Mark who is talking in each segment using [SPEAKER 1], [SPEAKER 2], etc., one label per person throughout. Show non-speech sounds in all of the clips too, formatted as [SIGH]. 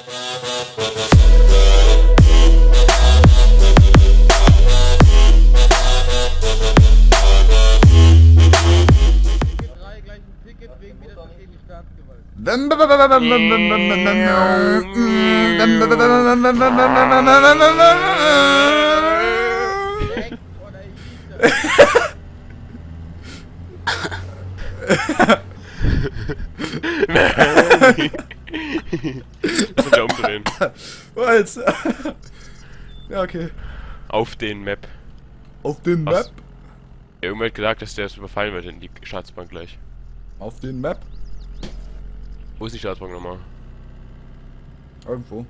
[SPEAKER 1] Hehehe [LAUGHS] [LAUGHS] [LAUGHS]
[SPEAKER 2] Was? ja, okay.
[SPEAKER 1] Auf den Map.
[SPEAKER 2] Auf den Map?
[SPEAKER 1] Ja, irgendwer hat gesagt, dass der es überfallen wird in die Staatsbank gleich.
[SPEAKER 2] Auf den Map?
[SPEAKER 1] Wo ist die Staatsbank nochmal?
[SPEAKER 2] Irgendwo.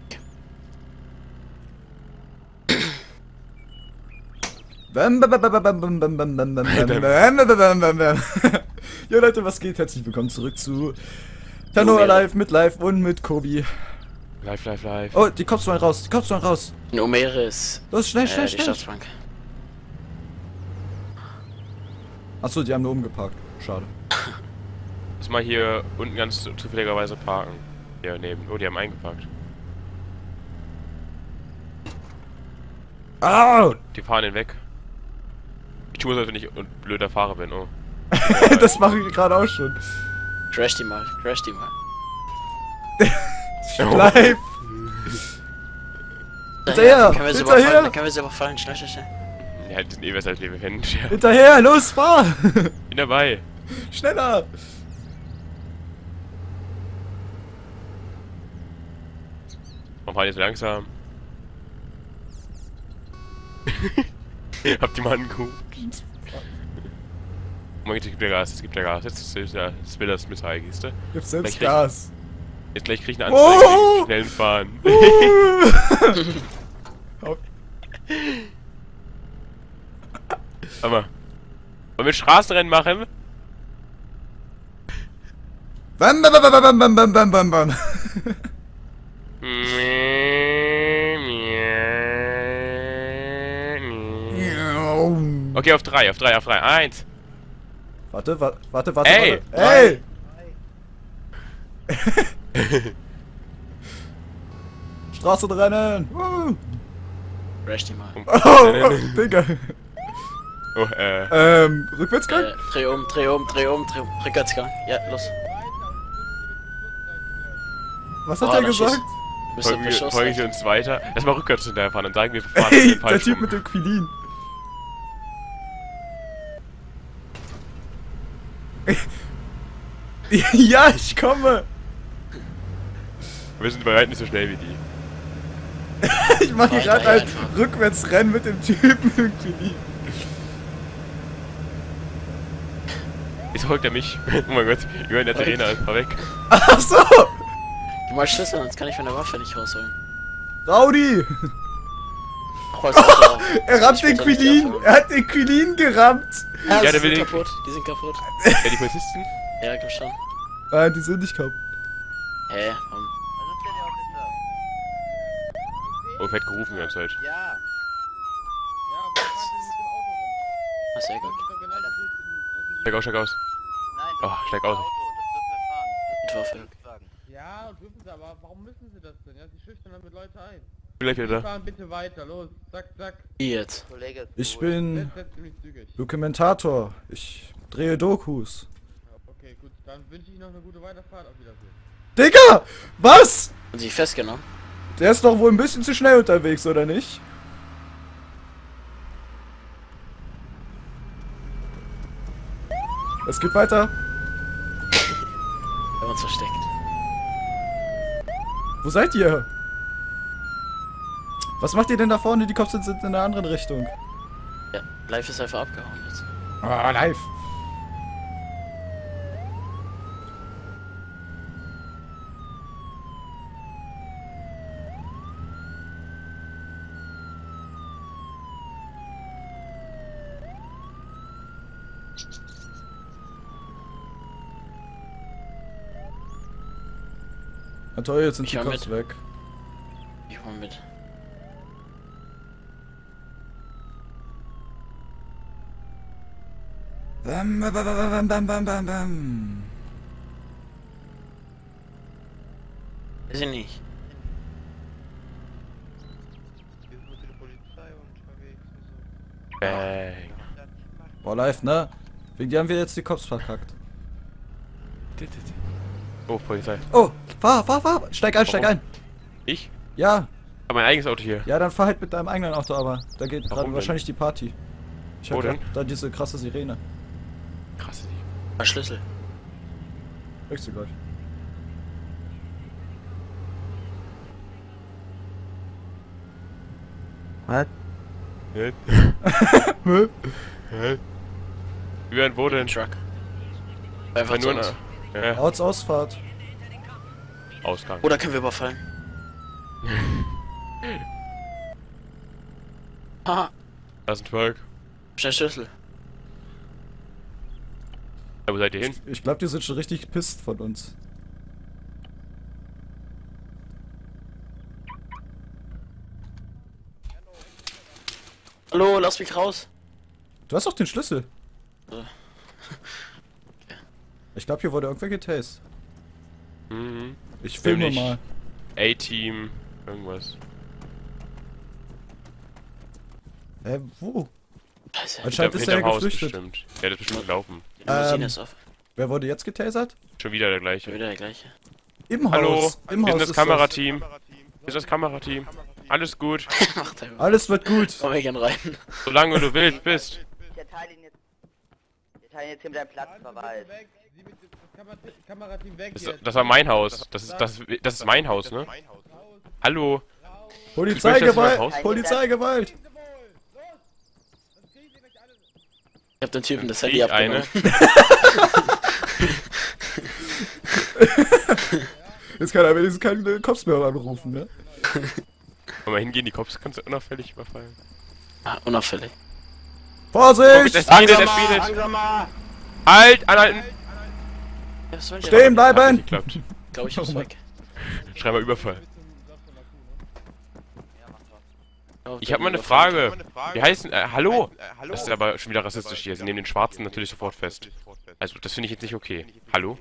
[SPEAKER 2] ja Leute, was geht? Herzlich willkommen zurück zu Tano Live mit Live und mit Kobi.
[SPEAKER 1] Live, live, live.
[SPEAKER 2] Oh, die Cops wollen raus, die Cops wollen raus.
[SPEAKER 3] Numeris.
[SPEAKER 2] Los, schnell,
[SPEAKER 3] Äh,
[SPEAKER 2] schnell,
[SPEAKER 3] die
[SPEAKER 2] schnell.
[SPEAKER 3] Staatsbank.
[SPEAKER 2] Achso, die haben nur umgeparkt. Schade.
[SPEAKER 1] Lass mal hier unten ganz zufälligerweise parken. Hier neben. Oh, die haben eingeparkt.
[SPEAKER 2] Ah!
[SPEAKER 1] Die fahren den weg. Ich tue als wenn ich ein blöder Fahrer bin, oh. [LAUGHS]
[SPEAKER 2] das mache ich gerade auch schon.
[SPEAKER 3] Crash die mal, crash die mal. [LAUGHS]
[SPEAKER 2] Live! Hinterher,
[SPEAKER 3] Können wir sie
[SPEAKER 2] hinterher.
[SPEAKER 3] überfallen, können wir sie überfallen, schnell, schnell, schnell.
[SPEAKER 1] Ja, die sind eh besser als wir kennen. [LAUGHS] Ja.
[SPEAKER 2] Hinterher, los, fahr!
[SPEAKER 1] Bin dabei.
[SPEAKER 2] Schneller!
[SPEAKER 1] Warum fahren die so langsam? [LAUGHS] Habt ihr mal angeguckt? Oh mein Gott, es gibt ja Gas, es gibt ja Gas. Jetzt ist ja das will das Missile, siehst du?
[SPEAKER 2] Gib selbst Gas.
[SPEAKER 1] Jetzt gleich krieg ich eine Anzeige
[SPEAKER 2] Oh!
[SPEAKER 1] wegen schnellen Fahren.
[SPEAKER 2] Oh. [LAUGHS]
[SPEAKER 1] Warte mal. Wollen wir Straßenrennen machen?
[SPEAKER 2] Bam, bam, bam, bam, bam, bam, bam, bam, bam. [LAUGHS]
[SPEAKER 1] Okay, auf drei, auf drei, auf drei. Eins.
[SPEAKER 2] Warte, wa- warte, warte,
[SPEAKER 1] Ey!
[SPEAKER 2] warte. Ey! [LAUGHS] [LAUGHS] Straßenrennen! Uh.
[SPEAKER 3] Crash die mal. [LAUGHS]
[SPEAKER 2] Oh, oh, Digga.
[SPEAKER 1] Oh, äh.
[SPEAKER 2] Ähm, Rückwärtsgang?
[SPEAKER 3] Äh, dreh um, dreh um, dreh um, dreh um. Rückwärtsgang. Ja, los.
[SPEAKER 2] Was hat
[SPEAKER 3] Oh,
[SPEAKER 2] er gesagt?
[SPEAKER 1] Folgen, wir, folgen uns weiter. Lass mal rückwärts hinterherfahren und sagen wir fahren
[SPEAKER 2] Ey,
[SPEAKER 1] den
[SPEAKER 2] der
[SPEAKER 1] falsch
[SPEAKER 2] Typ
[SPEAKER 1] rum.
[SPEAKER 2] mit dem Quilin. [LAUGHS] ja, ich komme.
[SPEAKER 1] Wir sind bereit nicht so schnell wie die. [LAUGHS]
[SPEAKER 2] Ich mache hier gerade ein. Rückwärtsrennen mit dem Typen Quilin.
[SPEAKER 1] Jetzt folgt er mich. [LAUGHS] Oh mein Gott, Johann der Trainer mal weg.
[SPEAKER 2] Ach so!
[SPEAKER 3] Du mal Schlüssel, sonst kann ich meine Waffe nicht rausholen. Auto auf. [LAUGHS]
[SPEAKER 2] Er rammt den Quilin! Er hat den Quilin gerammt!
[SPEAKER 3] Ja,
[SPEAKER 1] Ja,
[SPEAKER 3] die
[SPEAKER 1] der will
[SPEAKER 3] sind kaputt. Die sind kaputt.
[SPEAKER 1] Ja, die Polizisten?
[SPEAKER 3] Ja, komm schon.
[SPEAKER 2] Nein, die sind nicht kaputt.
[SPEAKER 3] Hä? Warum?
[SPEAKER 1] Oh, fett gerufen die ganze Zeit.
[SPEAKER 4] Ja. Ja, wir fahren mit dem Auto rum.
[SPEAKER 3] Ach, sehr
[SPEAKER 4] Das
[SPEAKER 3] gut.
[SPEAKER 1] Steig aus, steig aus.
[SPEAKER 5] Nein,
[SPEAKER 1] Oh, steig aus.
[SPEAKER 3] Mit Waffe.
[SPEAKER 4] Ja, dürfen sie, aber warum müssen sie das denn? Ja, sie schüchtern damit Leute ein.
[SPEAKER 1] Bin gleich wieder
[SPEAKER 4] Wir fahren bitte weiter, los. Zack, zack.
[SPEAKER 3] Jetzt?
[SPEAKER 5] Kollege
[SPEAKER 2] Ich bin. Dokumentator. Ich drehe Dokus.
[SPEAKER 4] Okay, gut. Dann wünsche ich noch eine gute Weiterfahrt. Auf Wiedersehen.
[SPEAKER 2] Digga! Was?
[SPEAKER 3] Haben sie festgenommen?
[SPEAKER 2] Der ist doch wohl ein bisschen zu schnell unterwegs, oder nicht? Es geht weiter.
[SPEAKER 3] Wir haben uns versteckt.
[SPEAKER 2] Wo seid ihr? Was macht ihr denn da vorne? Die Cops sind in einer anderen Richtung.
[SPEAKER 3] Ja, live ist einfach abgehauen jetzt.
[SPEAKER 2] Ah, live. Ja, toll, jetzt sind
[SPEAKER 3] ich
[SPEAKER 2] die Cops weg.
[SPEAKER 3] Ich hol mit.
[SPEAKER 2] Bam, bam, bam, bam, bam, bam, bam.
[SPEAKER 3] Weiß ich nicht.
[SPEAKER 1] Bang.
[SPEAKER 2] Boah, live, ne? Wegen die haben wir jetzt die Cops verkackt.
[SPEAKER 1] Oh, Polizei.
[SPEAKER 2] Oh, fahr, fahr, fahr. Steig ein, steig
[SPEAKER 1] Warum?
[SPEAKER 2] ein.
[SPEAKER 1] Ich?
[SPEAKER 2] Ja,
[SPEAKER 1] Hab mein eigenes Auto hier.
[SPEAKER 2] ja, dann fahr halt mit deinem eigenen Auto, aber da geht gerade wahrscheinlich die Party. Ich
[SPEAKER 1] Wo
[SPEAKER 2] hab da diese krasse Sirene.
[SPEAKER 1] Krass.
[SPEAKER 3] Ein Schlüssel.
[SPEAKER 2] Kriegst du gleich.
[SPEAKER 4] Was?
[SPEAKER 1] Hä? [LAUGHS]
[SPEAKER 2] Hä?
[SPEAKER 1] Hä? Wie werden wo denn?
[SPEAKER 3] Truck. Einfach
[SPEAKER 1] nur
[SPEAKER 3] nur
[SPEAKER 1] ja,
[SPEAKER 2] Ortsausfahrt.
[SPEAKER 1] Ausgang.
[SPEAKER 3] Oder können wir überfallen? Haha, [LAUGHS]
[SPEAKER 1] Da ist ein Twerk.
[SPEAKER 3] schnell Schlüssel.
[SPEAKER 1] Ja, wo seid ihr hin?
[SPEAKER 2] Ich glaube, die sind schon richtig pisst von uns.
[SPEAKER 3] Hallo, lass mich raus.
[SPEAKER 2] Du hast doch den Schlüssel.
[SPEAKER 3] Äh.
[SPEAKER 2] Ich glaube, hier wurde irgendwer getastet.
[SPEAKER 1] Mhm.
[SPEAKER 2] Ich
[SPEAKER 1] Will
[SPEAKER 2] filme
[SPEAKER 1] nicht.
[SPEAKER 2] mal.
[SPEAKER 1] A-Team. Irgendwas.
[SPEAKER 2] Hä, wo?
[SPEAKER 3] Scheiße.
[SPEAKER 2] Anscheinend ist er ja geflüchtet.
[SPEAKER 1] bestimmt. Ja, das ist bestimmt gelaufen.
[SPEAKER 2] Ähm. Wer wurde jetzt getasert?
[SPEAKER 1] Schon wieder der
[SPEAKER 3] Schon
[SPEAKER 1] gleiche.
[SPEAKER 3] wieder der gleiche.
[SPEAKER 2] Im
[SPEAKER 1] Hallo,
[SPEAKER 2] Haus. Im
[SPEAKER 1] wir
[SPEAKER 2] Haus
[SPEAKER 1] sind das Kamerateam. Wir sind das Kamerateam. Alles gut. [LAUGHS]
[SPEAKER 2] Alles wird gut.
[SPEAKER 3] Komm wir gern rein.
[SPEAKER 1] Solange du wild bist.
[SPEAKER 5] Ich erteile Ihnen jetzt, ich erteile Ihnen jetzt hier mit einem Platzverweis.
[SPEAKER 4] Weg. Sie mit dem Kamera- Kamerateam weg
[SPEAKER 1] Das,
[SPEAKER 4] jetzt.
[SPEAKER 1] das war mein Haus. Das ist, das, das ist mein Haus, ne? Hallo.
[SPEAKER 2] Polizeigewalt!
[SPEAKER 1] Haus.
[SPEAKER 2] Polizeigewalt!
[SPEAKER 3] Ich hab den Typen das Handy
[SPEAKER 1] ich eine.
[SPEAKER 3] abgenommen. [LAUGHS]
[SPEAKER 2] Jetzt kann er wenigstens keinen Cops mehr anrufen, ne? [LAUGHS]
[SPEAKER 1] Wenn wir hingehen, die Cops kannst du unauffällig überfallen.
[SPEAKER 3] Ah, unauffällig.
[SPEAKER 2] Vorsicht!
[SPEAKER 1] Es bietet, es bietet. Halt, anhalten.
[SPEAKER 3] Ja,
[SPEAKER 2] Stehen bleiben!
[SPEAKER 3] Glaube ich, muss weg.
[SPEAKER 1] Schreib mal Überfall. Ich habe mal eine. Frage. Wie heißen, äh, hallo? Das ist aber schon wieder rassistisch hier. Sie nehmen den Schwarzen natürlich sofort fest. Also, das finde ich jetzt nicht okay. Hallo?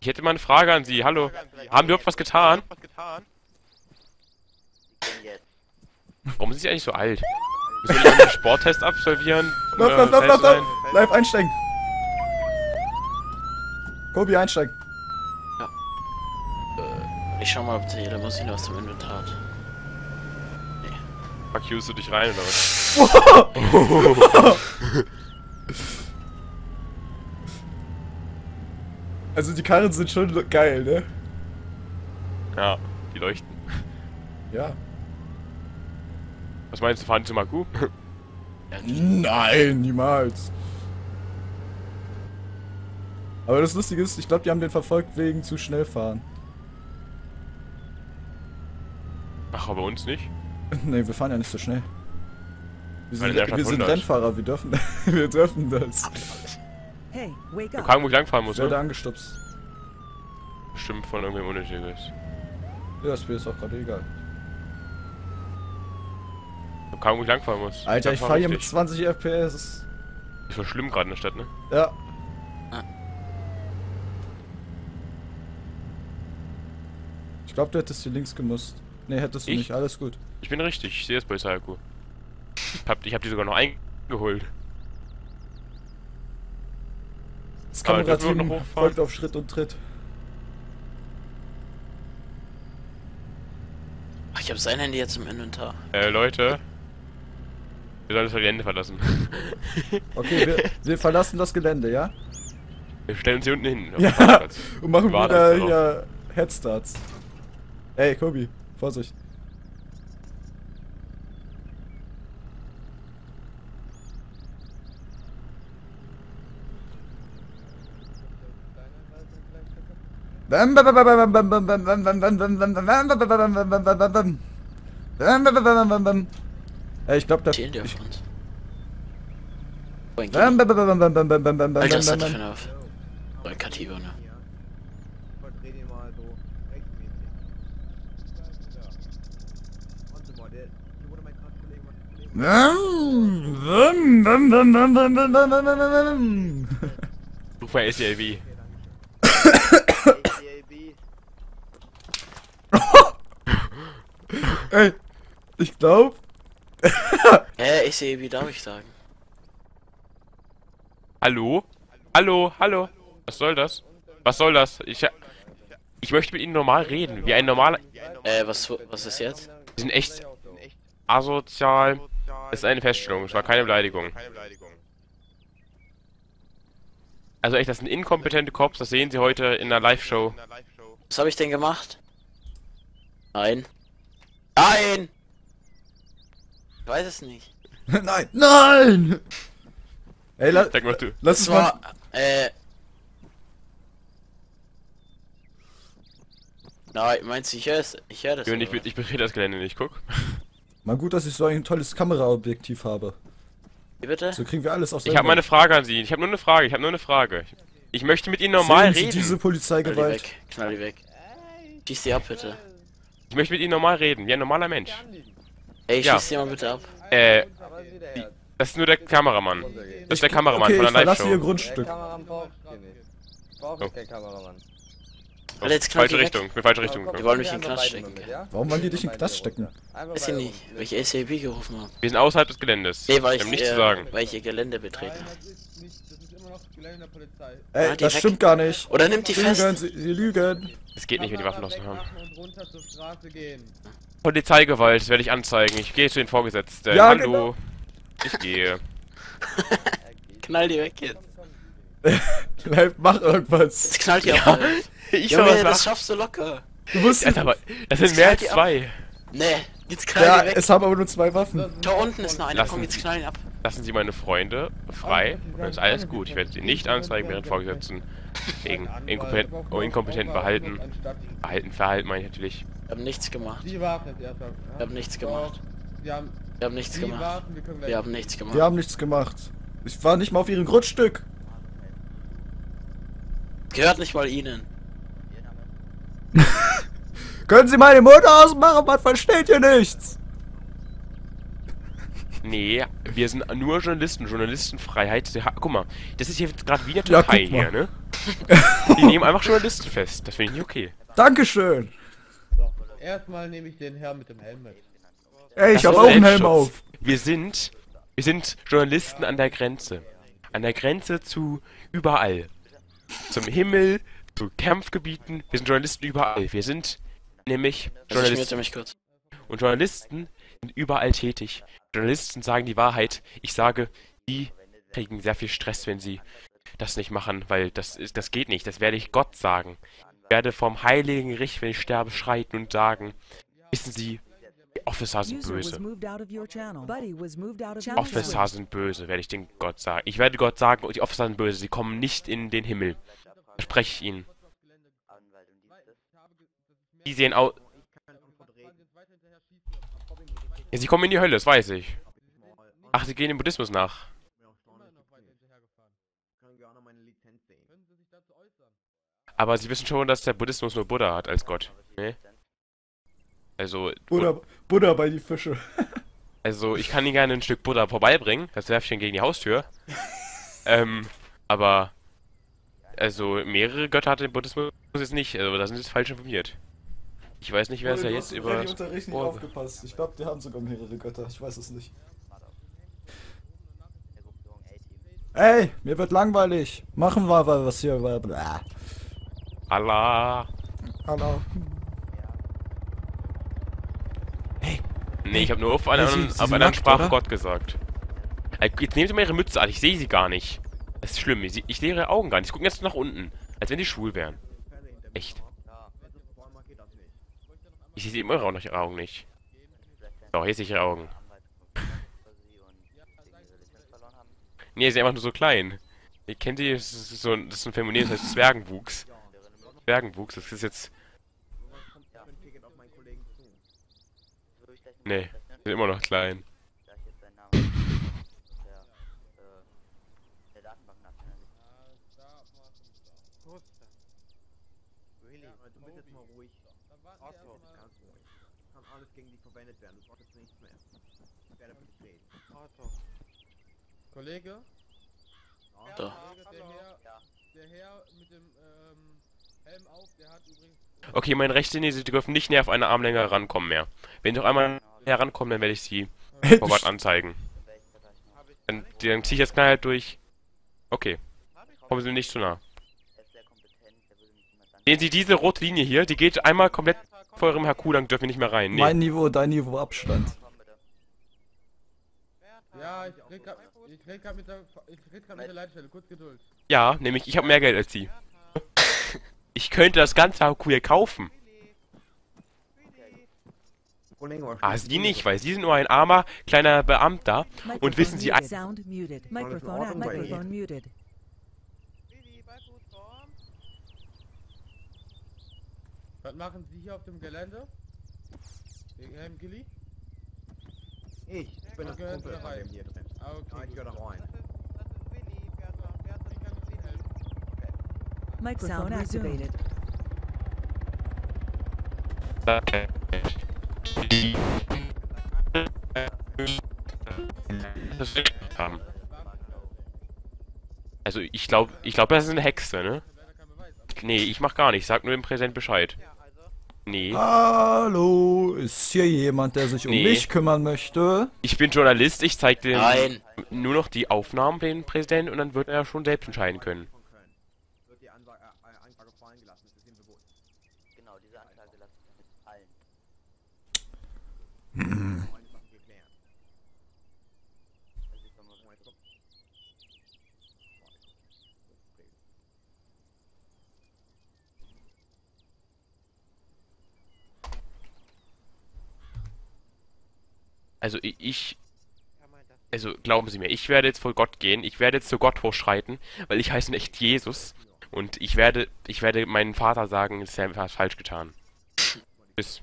[SPEAKER 1] Ich hätte mal eine Frage an Sie. Hallo? Haben wir überhaupt was getan? Warum sind Sie eigentlich so alt? Müssen wir einen Sporttest absolvieren?
[SPEAKER 2] Lauf,
[SPEAKER 1] äh,
[SPEAKER 2] lauf, lauf, lauf, lauf! Live einsteigen! Kobi, einsteigen!
[SPEAKER 3] Ich schau mal, ob die Limousine aus dem Inventar hat.
[SPEAKER 1] Accused du dich rein oder was? [LAUGHS]
[SPEAKER 2] Also die Karren sind schon geil, ne?
[SPEAKER 1] Ja, die leuchten.
[SPEAKER 2] Ja.
[SPEAKER 1] Was meinst du, fahren Sie mal? [LAUGHS]
[SPEAKER 2] Nein, niemals. Aber das Lustige ist, ich glaube, die haben den verfolgt wegen zu schnell fahren.
[SPEAKER 1] Ach, aber uns nicht? [LAUGHS]
[SPEAKER 2] ne, wir fahren ja nicht so schnell. Wir sind, wir sind
[SPEAKER 1] 100.
[SPEAKER 2] Rennfahrer, wir dürfen, [LAUGHS] wir dürfen das.
[SPEAKER 6] Hey, wake up.
[SPEAKER 1] fragen, wo ich langfahren muss,
[SPEAKER 2] Ich werde
[SPEAKER 1] ne?
[SPEAKER 2] angestupst.
[SPEAKER 1] Bestimmt von irgendwem Unnötiges.
[SPEAKER 2] Ja, das Spiel ist auch gerade egal.
[SPEAKER 1] Wir fragen, wo ich langfahren muss.
[SPEAKER 2] Alter, ich
[SPEAKER 1] Langfahren
[SPEAKER 2] fahre hier mit
[SPEAKER 1] richtig.
[SPEAKER 2] 20 FPS.
[SPEAKER 1] Ist voll schlimm gerade in der Stadt, ne?
[SPEAKER 2] Ja.
[SPEAKER 3] Ah.
[SPEAKER 2] Ich glaube, du hättest hier links gemusst. Ne, hättest du
[SPEAKER 1] Ich?
[SPEAKER 2] nicht. Alles gut.
[SPEAKER 1] Ich bin richtig, ich sehe Polizei-Akku. Ich hab, ich hab die sogar noch eingeholt.
[SPEAKER 2] Das Kamerateam
[SPEAKER 1] noch hochfahren?
[SPEAKER 2] folgt auf Schritt und Tritt.
[SPEAKER 3] Ach, ich habe sein Handy jetzt im Inventar.
[SPEAKER 1] Äh, Leute. Wir sollen das Gelände verlassen. [LAUGHS]
[SPEAKER 2] Okay, wir, wir verlassen das Gelände, ja?
[SPEAKER 1] Wir stellen uns hier unten hin. Auf [LAUGHS]
[SPEAKER 2] Ja. Und machen wieder hier Headstarts. Hey, Kobi, Vorsicht. Ich glaube, da...
[SPEAKER 3] Chillen die auf uns. Was ist
[SPEAKER 2] das
[SPEAKER 3] für eine... Alter, Katiba, ne?
[SPEAKER 1] Ruf mal SCLV.
[SPEAKER 5] ACAB.
[SPEAKER 2] Ey, ich glaube,
[SPEAKER 3] Hä, ich sehe, wie darf ich sagen?
[SPEAKER 1] Hallo? Hallo, hallo. Was soll das? Was soll das? Ich, ich möchte mit Ihnen normal reden, wie ein normaler...
[SPEAKER 3] Äh, was, was ist jetzt?
[SPEAKER 1] Sie sind echt asozial. Das ist eine Feststellung, es war keine Beleidigung. Also echt, das sind inkompetente Cops, das sehen Sie heute in der Live-Show.
[SPEAKER 3] Was habe ich denn gemacht? Nein. Nein! Ich weiß es nicht. [LAUGHS]
[SPEAKER 2] Nein! Nein! Ey, la
[SPEAKER 1] Sag mal du.
[SPEAKER 2] lass
[SPEAKER 3] Das
[SPEAKER 2] es mal.
[SPEAKER 3] war, äh... Nein, meinst du, ich höre es? Ich höre das.
[SPEAKER 1] Ich, be- ich betrete das Gelände nicht, guck.
[SPEAKER 2] Mal gut, dass ich so ein tolles Kameraobjektiv habe.
[SPEAKER 3] Wie bitte?
[SPEAKER 2] So kriegen wir alles auf
[SPEAKER 1] Ich habe mal eine Frage an Sie. Ich habe nur eine Frage, ich habe nur eine Frage. Ich möchte mit Ihnen normal
[SPEAKER 2] Sehen Sie
[SPEAKER 1] reden.
[SPEAKER 2] diese
[SPEAKER 3] Knall die
[SPEAKER 2] Polizeigewalt?
[SPEAKER 3] weg. Knall die weg. Schieß die ab, bitte.
[SPEAKER 1] Ich möchte mit Ihnen normal reden, wie ein normaler Mensch.
[SPEAKER 3] Ey,
[SPEAKER 1] Ja.
[SPEAKER 3] schieß die mal bitte ab.
[SPEAKER 1] Äh,
[SPEAKER 4] sie der
[SPEAKER 1] das ist nur der Kameramann. Das ist der Kameramann
[SPEAKER 2] Okay,
[SPEAKER 1] von
[SPEAKER 2] ich
[SPEAKER 1] der
[SPEAKER 2] verlasse Ihr
[SPEAKER 1] Live-Show.
[SPEAKER 2] Grundstück.
[SPEAKER 4] Kameramann braucht. Braucht
[SPEAKER 1] Oh.
[SPEAKER 4] kein Kameramann.
[SPEAKER 3] Alter, jetzt knallt
[SPEAKER 1] Falsche. Richtung, ich bin falsche Richtung
[SPEAKER 3] Die
[SPEAKER 1] gekommen.
[SPEAKER 3] wollen mich in den Knast stecken.
[SPEAKER 2] Warum wollen die dich in den Knast stecken?
[SPEAKER 3] Weiß ich nicht, weil ich SAB gerufen habe.
[SPEAKER 1] Wir sind außerhalb des Geländes.
[SPEAKER 3] Nee, weil ich,
[SPEAKER 1] nichts
[SPEAKER 3] äh,
[SPEAKER 1] zu sagen.
[SPEAKER 3] weil ich ihr Gelände betreten habe.
[SPEAKER 4] das ist nicht, das ist immer noch das Gelände der Polizei.
[SPEAKER 2] Ey,
[SPEAKER 3] Ah,
[SPEAKER 2] das stimmt gar nicht.
[SPEAKER 3] Oder nimmt die
[SPEAKER 2] Lügen,
[SPEAKER 3] fest.
[SPEAKER 2] Sie, Sie lügen.
[SPEAKER 1] Es geht nicht, wenn die Waffen draußen haben. Polizeigewalt werde ich anzeigen. Ich gehe zu den Vorgesetzten.
[SPEAKER 2] Ja,
[SPEAKER 1] Hallo.
[SPEAKER 2] genau.
[SPEAKER 1] Ich gehe. [LAUGHS]
[SPEAKER 3] Knall die weg jetzt. [LAUGHS]
[SPEAKER 2] Bleib, mach irgendwas.
[SPEAKER 3] Jetzt knallt die ab. Alter.
[SPEAKER 1] Ich
[SPEAKER 3] Junge,
[SPEAKER 1] was
[SPEAKER 3] das schaffst du locker.
[SPEAKER 2] Du musst.
[SPEAKER 1] Alter, aber das sind mehr als
[SPEAKER 3] ab.
[SPEAKER 1] zwei.
[SPEAKER 3] Nee, jetzt knall
[SPEAKER 2] Ja,
[SPEAKER 3] weg.
[SPEAKER 2] es haben aber nur zwei Waffen.
[SPEAKER 3] Da unten ist noch einer.
[SPEAKER 1] Lassen
[SPEAKER 3] Komm, jetzt
[SPEAKER 1] Sie-
[SPEAKER 3] knall ihn ab.
[SPEAKER 1] Lassen Sie meine Freunde frei. Dann ist alles gut. Ich werde sie nicht anzeigen während Vorgesetzten. Wegen inkompetent, inkompetenten Behalten. Verhalten, Verhalten meine ich natürlich.
[SPEAKER 3] Wir haben nichts gemacht.
[SPEAKER 4] Warten.
[SPEAKER 3] Wir haben nichts gemacht.
[SPEAKER 4] Haben,
[SPEAKER 3] Wir haben nichts gemacht.
[SPEAKER 4] warten. Wir
[SPEAKER 3] haben nichts gemacht.
[SPEAKER 2] Wir haben nichts gemacht. Ich war nicht mal auf Ihrem Grundstück.
[SPEAKER 3] Gehört nicht mal ihnen. [LAUGHS]
[SPEAKER 2] Können Sie meine Mund ausmachen? Man versteht hier nichts.
[SPEAKER 1] Nee, wir sind nur Journalisten. Journalistenfreiheit. Guck mal, das ist hier gerade wie in der
[SPEAKER 2] Ja,
[SPEAKER 1] Türkei
[SPEAKER 2] mal.
[SPEAKER 1] hier, ne? [LAUGHS] Die nehmen einfach Journalisten fest. Das finde ich nicht okay.
[SPEAKER 2] Dankeschön.
[SPEAKER 4] So, erstmal nehme ich den Herrn mit dem Helm mit.
[SPEAKER 2] Ey, ich
[SPEAKER 1] Das
[SPEAKER 2] hab
[SPEAKER 1] ist
[SPEAKER 2] auch einen Helm auf.
[SPEAKER 1] Wir sind, wir sind Journalisten an der Grenze. An der Grenze zu überall. Zum Himmel, zu Kampfgebieten. Wir sind Journalisten überall. Wir sind nämlich
[SPEAKER 3] Also ich
[SPEAKER 1] Journalisten.
[SPEAKER 3] mich kurz.
[SPEAKER 1] Und Journalisten sind überall tätig. Journalisten sagen die Wahrheit. Ich sage, die kriegen sehr viel Stress, wenn sie das nicht machen, weil das ist, das geht nicht. Das werde ich Gott sagen. Ich werde vom heiligen Gericht, wenn ich sterbe, schreiten und sagen, wissen Sie, die Officer sind böse. Officer sind böse, werde ich den Gott sagen. Ich werde Gott sagen, die Officer sind böse, sie kommen nicht in den Himmel. Verspreche ich ihnen. Die sehen aus... Ja, sie kommen in die Hölle, das weiß ich. Ach, sie gehen dem Buddhismus nach. Aber sie wissen schon, dass der Buddhismus nur Buddha hat als Gott. Ne? Also,
[SPEAKER 2] Buddha, Buddha bei die Fische. [LAUGHS]
[SPEAKER 1] also ich kann ihnen gerne ein Stück Buddha vorbeibringen. Das werfe ich dann gegen die Haustür. [LAUGHS] ähm, aber... Also, mehrere Götter hat der Buddhismus jetzt nicht. Also, da sind sie jetzt falsch informiert. Ich weiß nicht, wer es ja jetzt über...
[SPEAKER 2] Die Unterricht nicht
[SPEAKER 1] Oh.
[SPEAKER 2] aufgepasst. Ich glaube, die haben sogar mehrere Götter. Ich weiß es nicht. Ey, mir wird langweilig. Machen wir mal was hier. Blah.
[SPEAKER 1] Allah.
[SPEAKER 2] Hallo.
[SPEAKER 1] Nee, ich habe nur auf einer,
[SPEAKER 2] Hey, Sie-
[SPEAKER 1] anderen-
[SPEAKER 2] Sie
[SPEAKER 1] auf einer Sprache
[SPEAKER 2] oder?
[SPEAKER 1] Gott gesagt. Ey, Jetzt nehmen Sie mal Ihre Mütze an, ich sehe sie gar nicht. Das ist schlimm, ich, ich sehe Ihre Augen gar nicht. Sie gucken jetzt nach unten, als wenn die schwul wären. Echt. Ich sehe immer noch Ihre Augen nicht. So, hier sehe ich Ihre Augen. Nee, sie sind einfach nur so klein. Ihr kennt die, das ist, so, das ist ein Phänomen, das heißt Zwergenwuchs. Zwergenwuchs, das ist jetzt... Nee, sind immer noch klein.
[SPEAKER 7] Du bist jetzt mal ruhig. Otto, ganz ruhig. Kann alles gegen dich verwendet werden. Du brauchst jetzt nichts mehr. Ich werde mit dir reden. Otto.
[SPEAKER 4] Kollege?
[SPEAKER 3] So.
[SPEAKER 4] Kollege, der Herr, der Herr mit dem ähm, Helm auf, der hat übrigens...
[SPEAKER 1] Okay, meine Rechte, nee, sie dürfen nicht näher auf eine Armlänge herankommen mehr. Wenn sie noch einmal herankommen, dann werde ich sie vor Gott anzeigen. Dann, dann zieh ich das knallhart durch. Okay. Kommen Sie nicht zu nah. Sehen Sie diese rote Linie hier? Die geht einmal komplett vor Ihrem HQ lang, dürfen wir nicht mehr rein. Nee.
[SPEAKER 2] Mein Niveau, dein Niveau Abstand.
[SPEAKER 4] Ja, ich red grad, ich red grad mit der, ich red grad mit der Leitstelle, kurz Geduld.
[SPEAKER 1] Ja, nämlich ich habe mehr Geld als Sie. [LAUGHS] Ich könnte das ganze HQ hier kaufen. Ah, Sie nicht, weil Sie sind nur ein armer, kleiner Beamter.
[SPEAKER 6] Microphone
[SPEAKER 1] wissen Sie
[SPEAKER 6] Sound muted.
[SPEAKER 7] Bei
[SPEAKER 6] microphone muted.
[SPEAKER 4] Was machen Sie hier auf dem Gelände? Herr Gilly?
[SPEAKER 7] Ich, ich bin das Kumpel von dem hier drin.
[SPEAKER 4] Ah,
[SPEAKER 7] Ja,
[SPEAKER 4] okay.
[SPEAKER 7] ich gehöre da rein.
[SPEAKER 6] Microphone activated.
[SPEAKER 1] Das will ich haben. Also ich glaube, ich glaube, das ist eine Hexe, ne? Nee, ich mach gar nicht. Sag nur dem Präsident Bescheid. Nee.
[SPEAKER 2] Hallo, ist hier jemand, der sich um
[SPEAKER 1] Nee.
[SPEAKER 2] mich kümmern möchte?
[SPEAKER 1] Ich bin Journalist, ich zeig
[SPEAKER 3] Nein.
[SPEAKER 1] nur noch die Aufnahmen dem Präsidenten und dann wird er schon selbst entscheiden können.
[SPEAKER 7] Von Köln. Wird die Ansage, äh, Anklage fallen gelassen, das ist ihm bewusst.
[SPEAKER 5] Genau, diese Anklage lasse ich mit allen.
[SPEAKER 7] Einige Sachen geklärt.
[SPEAKER 5] Also ich vermute,
[SPEAKER 7] Oh, jetzt kommt-
[SPEAKER 1] Also ich. Also glauben Sie mir, ich werde jetzt vor Gott gehen, ich werde jetzt zu Gott hochschreiten, weil ich heiße echt Jesus. Und ich werde, ich werde meinem Vater sagen, es ist falsch getan. Bis.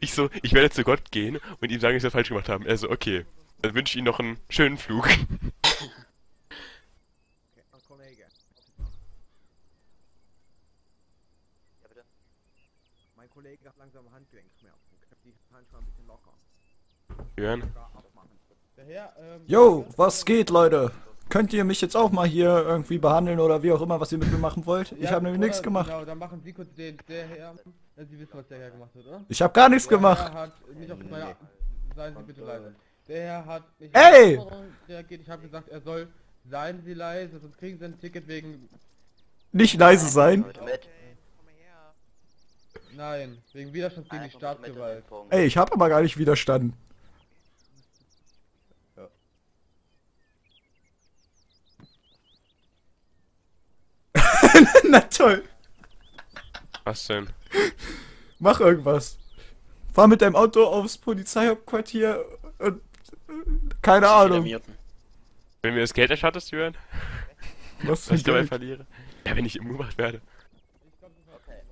[SPEAKER 1] Ich so, ich werde zu Gott gehen und ihm sagen, dass wir falsch gemacht haben. Er so, okay. Dann wünsche ich Ihnen noch einen schönen Flug.
[SPEAKER 7] Okay, ein Kollege.
[SPEAKER 5] ja bitte.
[SPEAKER 7] Mein Kollege hat langsam Handgelenkschmerzen. Könnt die Handschuhe ein bisschen locker.
[SPEAKER 4] Der Herr, ähm...
[SPEAKER 2] Yo, was geht, Leute? Könnt ihr mich jetzt auch mal hier irgendwie behandeln oder wie auch immer, was ihr mit mir machen wollt? Ich
[SPEAKER 4] ja,
[SPEAKER 2] habe nämlich nichts gemacht.
[SPEAKER 4] Genau, dann machen Sie kurz den, der Herr... Sie wissen, was der Herr gemacht hat, oder?
[SPEAKER 2] Ich habe gar nichts
[SPEAKER 4] Der
[SPEAKER 2] gemacht.
[SPEAKER 4] Herr hat nicht auf meine... Seien Sie bitte leise. Der Herr hat nicht
[SPEAKER 2] Ey!
[SPEAKER 4] reagiert. Ich habe gesagt, er soll... Seien Sie leise, sonst kriegen Sie ein Ticket wegen...
[SPEAKER 2] Nicht leise sein.
[SPEAKER 5] Mit.
[SPEAKER 4] Nein, wegen Widerstand gegen die Staatsgewalt.
[SPEAKER 2] Ey, ich habe aber gar nicht widerstanden. [LAUGHS] Na toll.
[SPEAKER 1] Was denn?
[SPEAKER 2] Mach irgendwas. Fahr mit deinem Auto aufs Polizeihauptquartier und keine Ahnung.
[SPEAKER 1] Wenn mir das Geld erstattest, Jörn,
[SPEAKER 2] Was
[SPEAKER 1] was ich dabei verliere? Ja, wenn ich umgebracht werde.
[SPEAKER 5] Okay.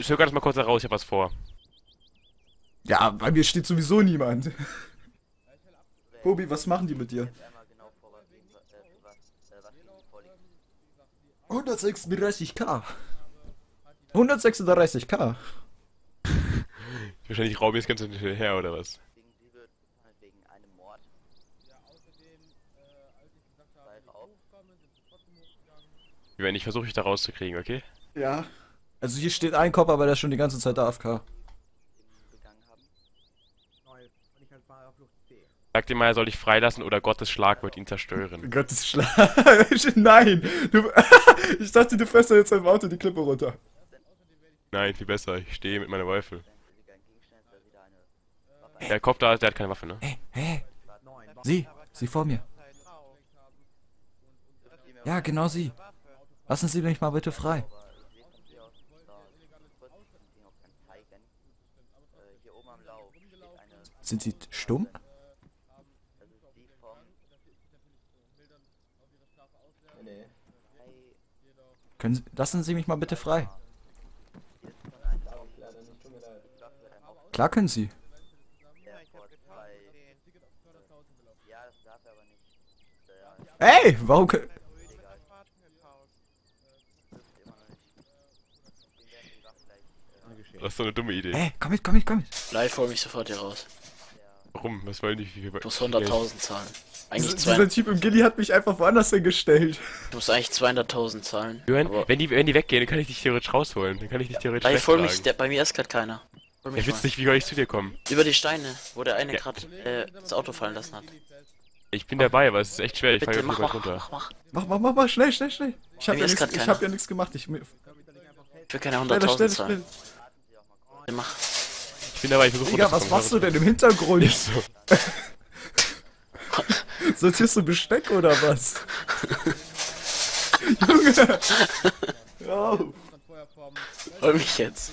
[SPEAKER 1] Zöger das mal kurz heraus, ich hab was vor.
[SPEAKER 2] Ja, bei mir steht sowieso niemand. [LAUGHS] Bobi, was machen die mit dir?
[SPEAKER 5] Jetzt einmal genau vor, was, Ihnen- äh, was, äh, was Ihnen vorliegt.
[SPEAKER 2] 136k. 136k.
[SPEAKER 1] Wahrscheinlich rauben jetzt ganz schnell her, oder was?
[SPEAKER 5] Auf.
[SPEAKER 1] Wenn ich versuche, mich da rauszukriegen, okay?
[SPEAKER 2] Ja. Also hier steht ein Kopf, aber der ist schon die ganze Zeit AFK.
[SPEAKER 7] Flucht C.
[SPEAKER 1] Sag dir mal, er soll dich freilassen oder Gottes Schlag wird ihn zerstören.
[SPEAKER 2] Gottes Schlag. [LAUGHS] Nein. Du, [LAUGHS] ich dachte, du fährst da jetzt im Auto die Klippe runter.
[SPEAKER 1] Nein, viel besser. Ich stehe mit meiner Waffe. Der Kopf da, der hat keine Waffe, ne?
[SPEAKER 2] Hey, hey. Sie. Sie vor mir. Ja, genau sie. Lassen Sie mich mal bitte frei.
[SPEAKER 5] Aber ich sehe von hier aus, da kurz, ich kann Ihnen auch kein zeigen. Äh, hier oben am Lauf steht eine,
[SPEAKER 2] Sind Sie stumm?
[SPEAKER 5] Nee.
[SPEAKER 2] Können Sie, lassen Sie mich mal bitte frei. Klar können Sie. Hey, warum können...
[SPEAKER 1] Das ist so eine dumme Idee.
[SPEAKER 2] Hey, komm mit, komm mit, komm mit.
[SPEAKER 3] Live hol mich sofort hier raus.
[SPEAKER 1] Warum? Was wollen die?
[SPEAKER 3] Du musst 100.000 zahlen. Eigentlich
[SPEAKER 2] Dieser, dieser
[SPEAKER 3] 200
[SPEAKER 2] Typ im Gilly hat mich einfach woanders hingestellt.
[SPEAKER 3] du musst eigentlich 200.000 zahlen. Aber-
[SPEAKER 1] wenn die, wenn die weggehen, dann kann ich dich theoretisch rausholen. Dann kann ich dich theoretisch
[SPEAKER 3] Ey, hol mich, der, bei mir ist gerade keiner. Mich
[SPEAKER 1] Ja,
[SPEAKER 3] mal.
[SPEAKER 1] witzig, wie soll ich zu dir kommen?
[SPEAKER 3] Über die Steine, wo der eine
[SPEAKER 1] Ja.
[SPEAKER 3] gerade äh, das Auto fallen lassen hat.
[SPEAKER 1] Ich bin dabei, aber es ist echt schwer. Ich
[SPEAKER 3] Bitte mach,
[SPEAKER 1] nicht
[SPEAKER 3] mach,
[SPEAKER 1] runter.
[SPEAKER 3] mach, mach.
[SPEAKER 2] Mach, mach, mach, mach, schnell, schnell, schnell. Ich hab ja ich hab ja nichts gemacht. Ich,
[SPEAKER 3] Ich will keine
[SPEAKER 2] schnell,
[SPEAKER 3] 100.000
[SPEAKER 2] schnell.
[SPEAKER 3] zahlen. Mach.
[SPEAKER 1] Bin dabei, ich
[SPEAKER 2] Digga, was machst du denn im Hintergrund?
[SPEAKER 1] Ist so. [LAUGHS]
[SPEAKER 2] Sortierst du Besteck oder was? [LAUGHS] Junge! Hör auf.
[SPEAKER 4] Feuerform.
[SPEAKER 3] Hol mich jetzt.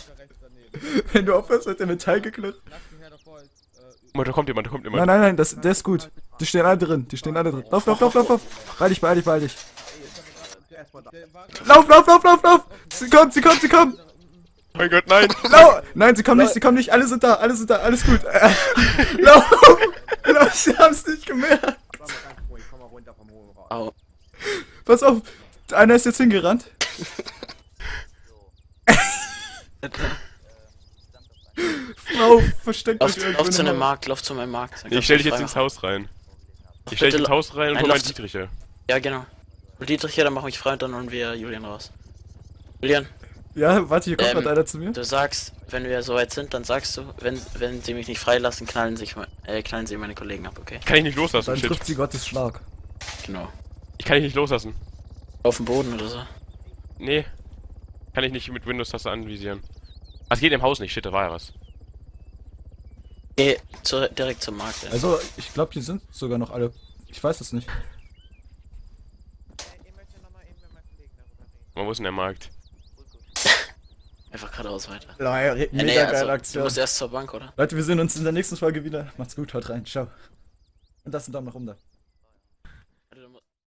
[SPEAKER 2] Wenn du aufhörst, wird der Metall geklirrt.
[SPEAKER 1] Mal, da kommt jemand, da kommt
[SPEAKER 2] Nein,
[SPEAKER 1] jemand.
[SPEAKER 2] nein, nein, das, der ist gut. Die stehen alle drin, die stehen alle drin. Lauf, lauf, lauf, lauf, lauf. Beeil dich, beeil dich, beeil dich. Lauf, lauf, lauf, lauf, lauf! Sie kommt, sie kommt, sie kommt!
[SPEAKER 1] Oh mein Gott, nein! [LAUGHS]
[SPEAKER 2] Lau! Nein, sie kommen nicht, sie kommen nicht, alle sind da, alle sind da, alles gut. [LAUGHS] Lauf! Lauf, sie haben's nicht gemerkt.
[SPEAKER 3] Au.
[SPEAKER 2] Pass auf, einer ist jetzt hingerannt. [LAUGHS] Frau, versteckt
[SPEAKER 3] Lauf,
[SPEAKER 2] euch irgendwo.
[SPEAKER 3] lauf zu
[SPEAKER 2] in
[SPEAKER 3] einem Markt, lauf zu meinem Markt.
[SPEAKER 1] Ich stell dich jetzt ins. Haus rein. Ich stell dich ins Haus rein und hol meinen
[SPEAKER 3] lauf-
[SPEAKER 1] Dietriche.
[SPEAKER 3] Ja, genau. Und Dietrich hier, dann mach mich frei und dann holen wir Julian raus. Julian,
[SPEAKER 2] Ja, warte, hier kommt
[SPEAKER 3] Ähm,
[SPEAKER 2] gerade einer zu mir.
[SPEAKER 3] du sagst, wenn wir soweit sind, dann sagst du, wenn, wenn sie mich nicht freilassen, knallen, sich, äh, knallen sie meine Kollegen ab, okay?
[SPEAKER 1] Kann ich nicht loslassen,
[SPEAKER 2] Dann
[SPEAKER 1] shit.
[SPEAKER 2] trifft sie Gottes Schlag.
[SPEAKER 3] Genau.
[SPEAKER 1] Ich kann dich nicht loslassen.
[SPEAKER 3] Auf dem Boden oder so.
[SPEAKER 1] Nee. Kann ich nicht mit Windows-Taste anvisieren. Ah, Es geht im Haus nicht, shit, da war ja was.
[SPEAKER 3] Geh zu, direkt zum Markt. Ja.
[SPEAKER 2] Also, ich glaube, die sind sogar noch alle. Ich weiß es nicht.
[SPEAKER 7] Ich möchte nochmal eben mit meinem Kollegen darüber reden.
[SPEAKER 1] Man muss in der Markt.
[SPEAKER 3] Einfach geradeaus weiter.
[SPEAKER 2] Mega
[SPEAKER 3] Ja, nee,
[SPEAKER 2] geile
[SPEAKER 3] also, du
[SPEAKER 2] Aktion.
[SPEAKER 3] musst erst zur Bank, oder?
[SPEAKER 2] Leute, wir sehen uns in der nächsten Folge wieder. Macht's gut, haut rein. Ciao. Und lasst einen Daumen nach oben da.